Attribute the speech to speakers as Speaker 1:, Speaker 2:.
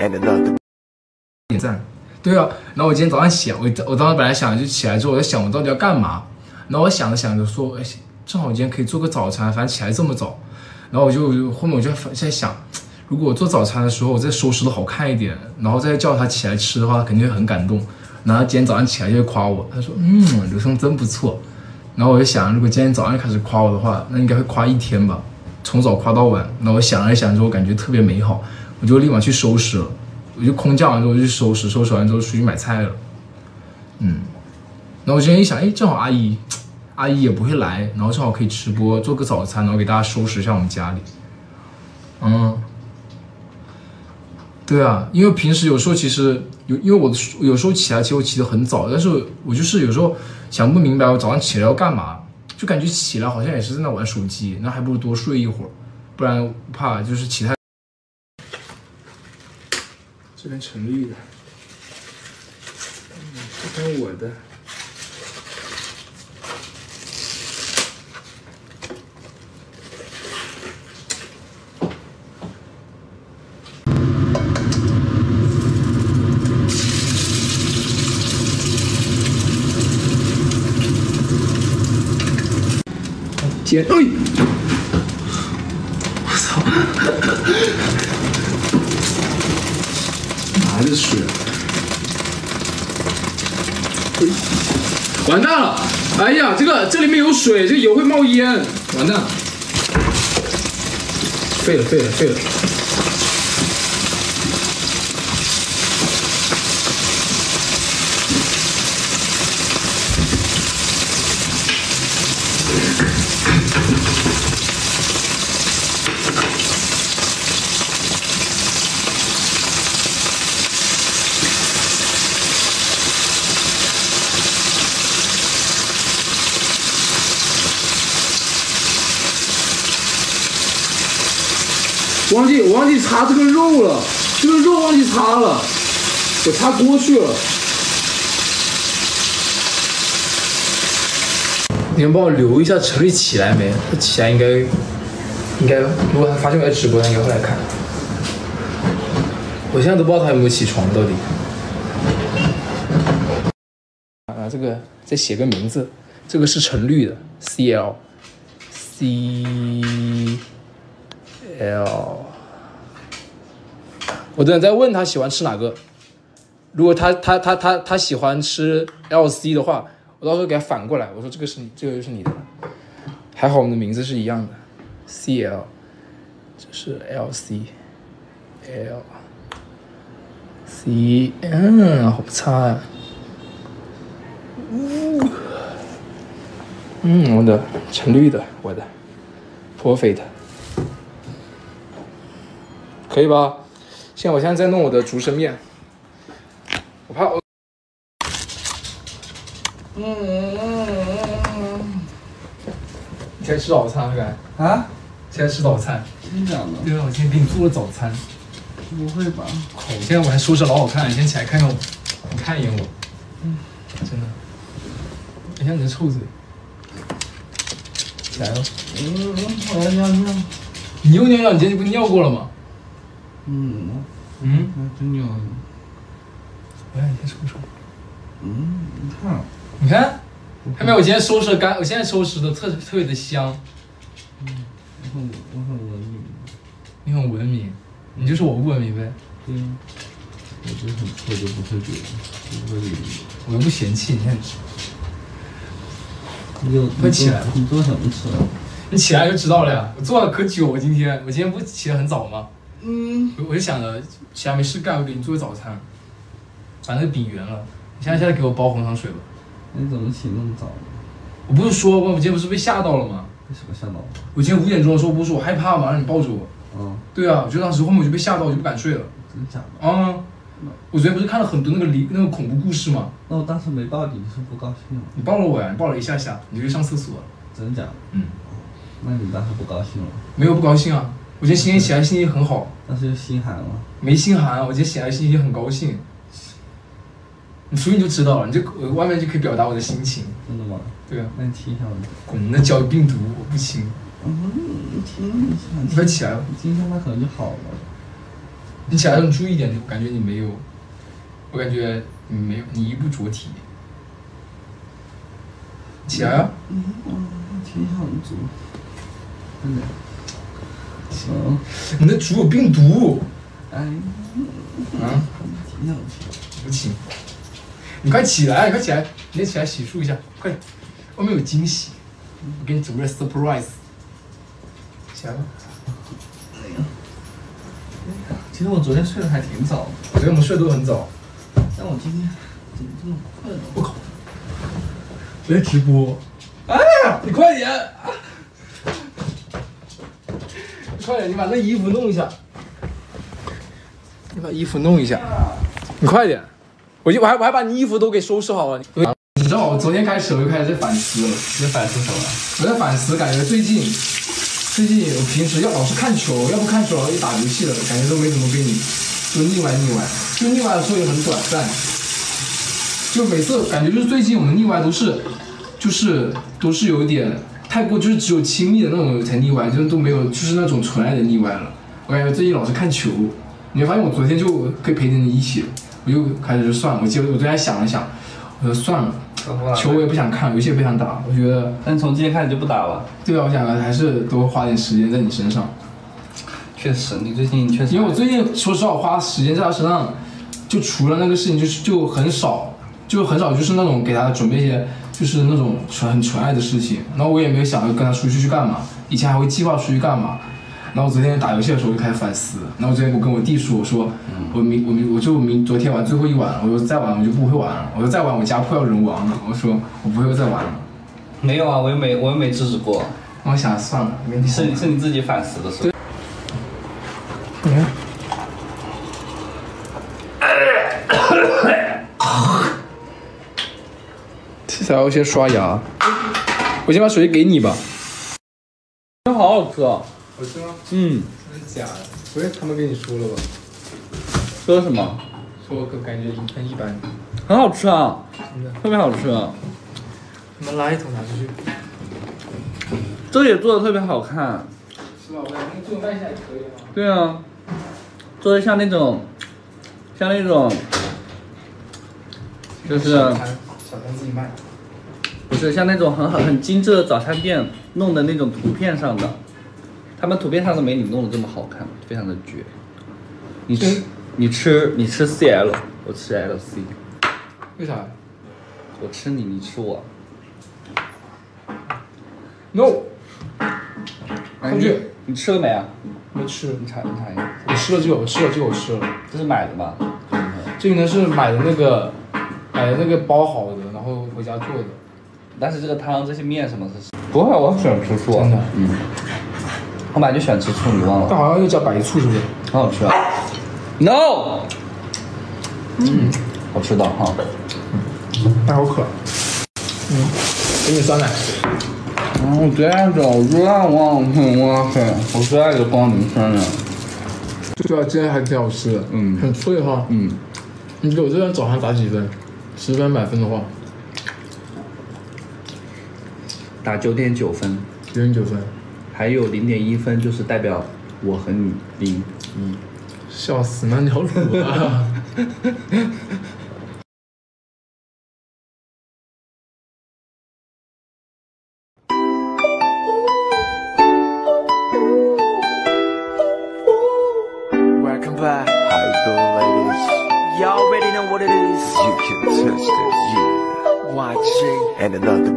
Speaker 1: and another
Speaker 2: 点赞。对啊，然后我今天早上想，我我当时本来想就起来之后，我在想我到底要干嘛。然后我想着想着说，哎，正好今天可以做个早餐，反正起来这么早。然后我就后面我就在想，如果我做早餐的时候，我再收拾的好看一点，然后再叫他起来吃的话，肯定会很感动。然后今天早上起来就会夸我，他说，嗯，刘松真不错。然后我就想，如果今天早上开始夸我的话，那应该会夸一天吧，从早夸到晚。那我想了想之后，感觉特别美好，我就立马去收拾了。我就空降完之后就去收拾，收拾完之后出去买菜了。嗯，然后我今天一想，哎，正好阿姨，阿姨也不会来，然后正好可以直播做个早餐，然后给大家收拾一下我们家里。嗯，对啊，因为平时有时候其实有，因为我有时候起来其实我起得很早，但是我就是有时候想不明白我早上起来要干嘛，就感觉起来好像也是在那玩手机，那还不如多睡一会儿，不然怕就是起太。这边陈绿的，嗯，这边我的。接，哎，我操！哪来的水？完蛋了！哎呀，这个这里面有水，这油会冒烟，完蛋！废了，废了，废了！忘记我忘记擦这个肉了，这个肉忘记擦了，我擦锅去了。你们帮我留一下陈丽起来没？他起来应该应该，如果他发现我在直播，他应该会来看。我现在都不知道他有没有起床到底。啊，这个再写个名字，这个是陈绿的，C L C。L，我等下再问他喜欢吃哪个。如果他他他他他喜欢吃 L C 的话，我到时候给他反过来，我说这个是你，这个就是你的。还好我们的名字是一样的，C L，这是 L C，L C，嗯，好不差呀。嗯，我的橙绿的，我的，Perfect。可以吧？现在我现在在弄我的竹升面，我怕我。嗯。你在吃早餐了，该？啊？现在吃早餐。
Speaker 3: 真的假的？
Speaker 2: 对啊，我今天给你做了早餐。
Speaker 3: 不会吧？
Speaker 2: 好，现在我还收拾老好看，你先起来看看我，你看一眼我。嗯。真的。你看你的臭嘴。来了。
Speaker 3: 嗯，我要尿尿。
Speaker 2: 你又尿尿？你今天不尿过了吗？
Speaker 3: 嗯，
Speaker 2: 嗯，
Speaker 3: 还真尿了。
Speaker 2: 哎，你先收收。
Speaker 3: 嗯，你看，
Speaker 2: 你看，看没有？我今天收拾的干，我现在收拾的特特别的香。
Speaker 3: 嗯，我很我很文明。
Speaker 2: 你很文明，你就是我不文明呗。
Speaker 3: 对。我就很我就不会给，不会理你。
Speaker 2: 我又不嫌弃，你看。
Speaker 3: 你有
Speaker 2: 快起来！
Speaker 3: 你做什么吃了？
Speaker 2: 你起来就知道了呀。我做了可久，我今天我今天不起得很早吗？
Speaker 3: 嗯，
Speaker 2: 我我就想着起来没事干，我给你做个早餐，把那个饼圆了。你现在现在给我煲红糖水吧。
Speaker 3: 你怎么起那么早？
Speaker 2: 我不是说过我今天不是被吓到了吗？
Speaker 3: 被什么吓到了？
Speaker 2: 我今天五点钟的时候不是说我害怕吗？让你抱着我。
Speaker 3: 嗯。
Speaker 2: 对啊，我就当时后面我就被吓到，我就不敢睡了。
Speaker 3: 真的假的？
Speaker 2: 啊。我昨天不是看了很多那个离那个恐怖故事吗？
Speaker 3: 那我当时没抱你，你是不高兴了？
Speaker 2: 你抱了我呀，你抱了一下下，你就去上厕所了。
Speaker 3: 真的假的？
Speaker 2: 嗯。
Speaker 3: 那你当时不高兴了？
Speaker 2: 没有不高兴啊，我今天心情起来心情很好。
Speaker 3: 但是心寒了。
Speaker 2: 没心寒，我今天醒来心情很高兴。你所以你就知道了，你就外面就可以表达我的心情。
Speaker 3: 真的吗？
Speaker 2: 对啊。
Speaker 3: 那你听一下我。
Speaker 2: 滚！那脚有病毒，我不亲。
Speaker 3: 嗯，听一下，
Speaker 2: 你快起来你，
Speaker 3: 听一下它可能就好了。
Speaker 2: 你起来了，你注意一点，我感觉你没有，我感觉你没有，你一不着体。起来啊！
Speaker 3: 嗯嗯，挺想做。真的。嗯，
Speaker 2: 你的猪有病毒。
Speaker 3: 哎，
Speaker 2: 啊？
Speaker 3: 挺想做。
Speaker 2: 不起，你快起来，你快起来，你得起来洗漱一下，快点，外面有惊喜，我给你准备了 surprise。起来吧。
Speaker 3: 哎呀，其实我昨天睡得还挺早的，
Speaker 2: 昨天我们睡得都很早。
Speaker 3: 但我今天怎么这么困呢？
Speaker 2: 我靠！我在直播。哎呀，你快点！你快点，你把那衣服弄一下。你把衣服弄一下。你快点！我就我还我还把你衣服都给收拾好了。你知道我昨天开始我就开始在反思了。
Speaker 3: 你在反思什么？
Speaker 2: 我在反思，感觉最近最近我平时要老是看球，要不看球，老是打游戏了，感觉都没怎么跟你就腻歪腻歪，就腻歪的时候也很短暂。就每次感觉就是最近我们腻歪都是，就是都是有点太过，就是只有亲密的那种才腻歪，就是都没有就是那种纯爱的腻歪了。我感觉最近老是看球，你会发现我昨天就可以陪着你一起，我就开始就算了。我记得我昨天想了想，我说算了，球我也不想看，游戏也不想打，我觉得
Speaker 3: 但从今天开始就不打了。
Speaker 2: 对啊，我想还是多花点时间在你身上，
Speaker 3: 确实，你最近确实。
Speaker 2: 因为我最近说实话，我花时间在他身上，就除了那个事情，就是就很少，就很少，就是那种给他准备一些，就是那种纯很纯爱的事情。然后我也没有想要跟他出去去干嘛，以前还会计划出去干嘛。然后我昨天打游戏的时候就开始反思，然后我昨天我跟我弟说，我说我明我明我就明昨天玩最后一晚，我说再玩我就不会玩了，我说再玩我家破要人亡了，我说我不会再玩了。
Speaker 3: 没有啊，我又没我又没制止过，
Speaker 2: 我想算了，
Speaker 3: 是是你自己反思的是吧？
Speaker 2: 起来，我先刷牙。我先把手机给你吧。
Speaker 3: 真好好吃啊！
Speaker 2: 好吃吗？
Speaker 3: 嗯，
Speaker 2: 真的假的？昨天他们跟你说了吧？
Speaker 3: 说什么？
Speaker 2: 说我感觉很一般。
Speaker 3: 很好吃啊，
Speaker 2: 真的。
Speaker 3: 特别好吃啊！
Speaker 2: 你们垃圾桶拿出去。
Speaker 3: 这个也做的特别好看。
Speaker 2: 是吧？我感觉做卖相也可以啊。
Speaker 3: 对啊，做的像那种，像那种，就是
Speaker 2: 小摊小摊自己卖。
Speaker 3: 不是像那种很好很精致的早餐店弄的那种图片上的，他们图片上的没你弄的这么好看，非常的绝。你吃你吃你吃 CL，我吃 LC，
Speaker 2: 为啥
Speaker 3: 我吃你，你吃我。
Speaker 2: ？No，
Speaker 3: 哎
Speaker 2: 上去
Speaker 3: 你你吃了没啊？
Speaker 2: 没吃。
Speaker 3: 你尝你尝一下，
Speaker 2: 我吃了这个，我吃了这个，我吃了。
Speaker 3: 这是买的吧？
Speaker 2: 这应该是买的那个，买的那个包好的，回家做的。
Speaker 3: 但是这个汤这些面什么是？不会，我喜欢吃醋。
Speaker 2: 真的
Speaker 3: 嗯。我本来就喜欢吃醋，你忘了？
Speaker 2: 但好像又加白醋，是不是？
Speaker 3: 很好吃啊。No。嗯，好吃的哈。
Speaker 2: 但好渴。嗯，给你酸奶。
Speaker 3: 嗯，我最爱的，我最爱王很哇塞，我最爱的光明酸奶。
Speaker 2: 对啊，今天还挺好吃的，
Speaker 3: 嗯
Speaker 2: 很脆哈。
Speaker 3: 嗯，
Speaker 2: 你给我这顿早餐打几分？十分满分的话，
Speaker 3: 打九点九分，
Speaker 2: 九点九分。
Speaker 3: 还有零点一分就是代表我和你零一。
Speaker 2: 笑死，那你好辱啊
Speaker 1: ！Welcome back. How you doing, ladies?
Speaker 4: Y'all already know what it is.
Speaker 1: You can touch this, yeah. YG and another